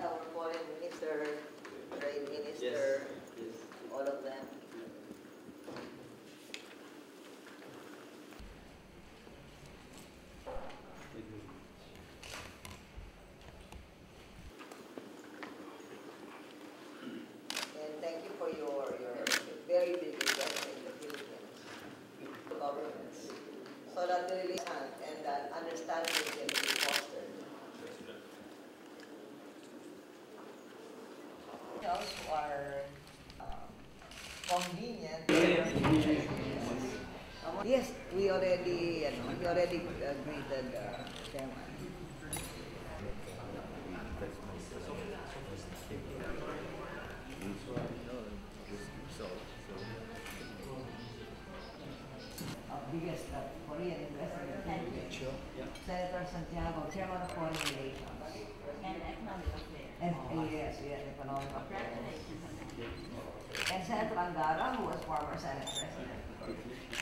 Our foreign minister, prime minister, all of them. And thank you for your, your very big investment in the Philippines, governments, so that the relief and Who are um, convenient. Yes, we already, ano, we already uh, greeted uh, Chairman. Biggest uh, Korean investment Senator Santiago, Chairman of Foreign Relations. and economic affairs. And, uh, yes, yes, economic. Congratulations. And Angara, who was former Senate President.